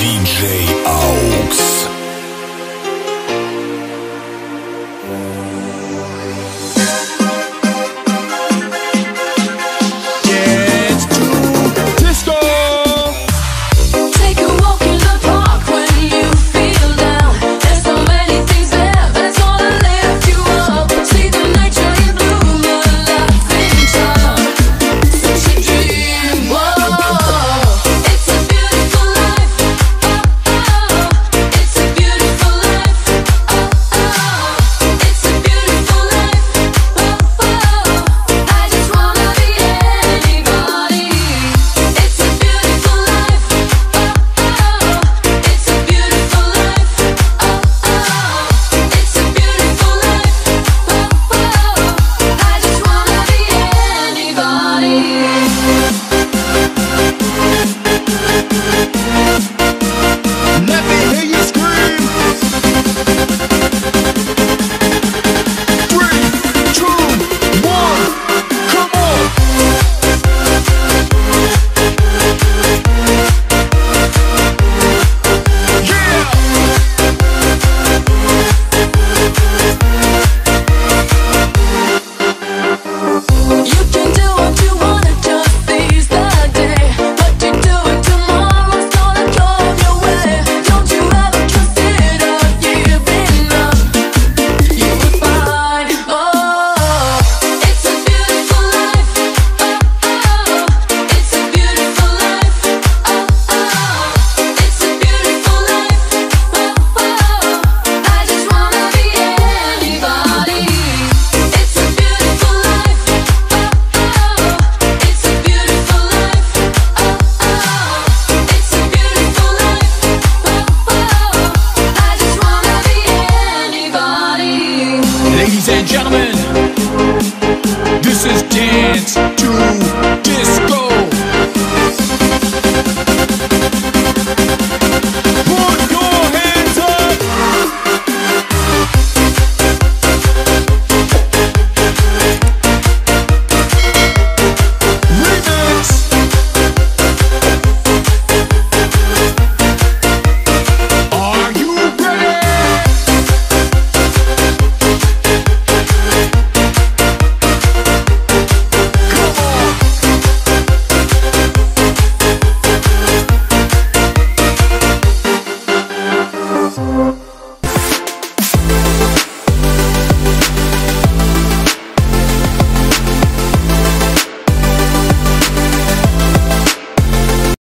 DJ Aux. and gentlemen, this is Dance to